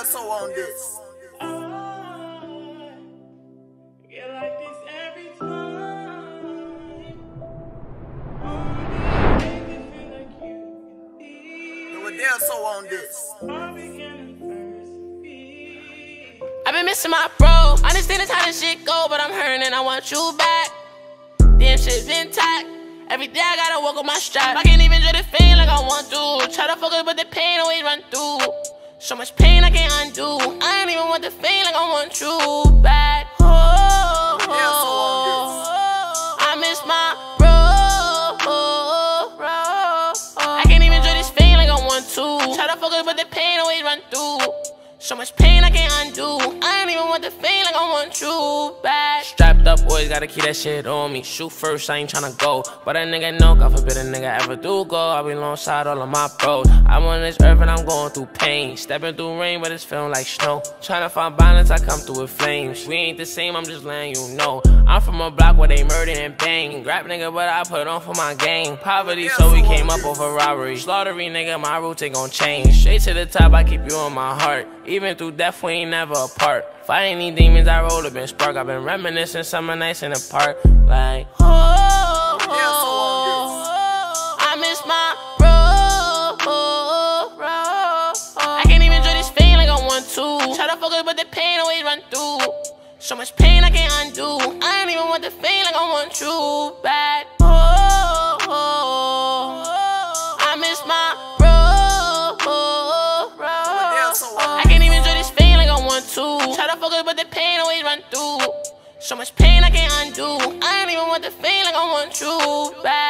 on this. Get this every time. No, Adele so on this. I've been missing my bro. Understand how this shit go, but I'm hurting and I want you back. Damn shit been tight. Every day I gotta walk on my strap. I can't even enjoy the pain like I want to. Try to focus, but the pain always run through. So much pain I can't undo. I don't even want the pain like I want you back. Oh, on oh, I miss my bro. I can't even enjoy this pain like I want to. Try to focus, but the pain always run through. So much pain I can't undo. I don't even want the pain like I want you back. Boys, gotta keep that shit on me. Shoot first, I ain't tryna go. But a nigga know, God forbid a nigga ever do go. I'll be alongside all of my bros. I'm on this earth and I'm going through pain. Stepping through rain, but it's feeling like snow. Tryna find balance, I come through with flames. We ain't the same, I'm just letting you know. I'm from a block where they murder and bang. Rap nigga, but I put on for my gang. Poverty, so we came up over robbery. Slaughtery nigga, my roots ain't gon' change. Straight to the top, I keep you on my heart. Even through death, we ain't never apart. Fighting these demons, I roll up and spark. I've been reminiscing summer nights. Like, oh, so on I miss my bro. I can't even enjoy this pain like I want to. Try to focus, but the pain always run through. So much pain I can't undo. I don't even want the pain like I want you back. Oh, I miss my bro. I can't even enjoy this pain like I want to. Try to focus, but the pain always run through. So much pain I can't undo. I don't even want the pain like I want you back.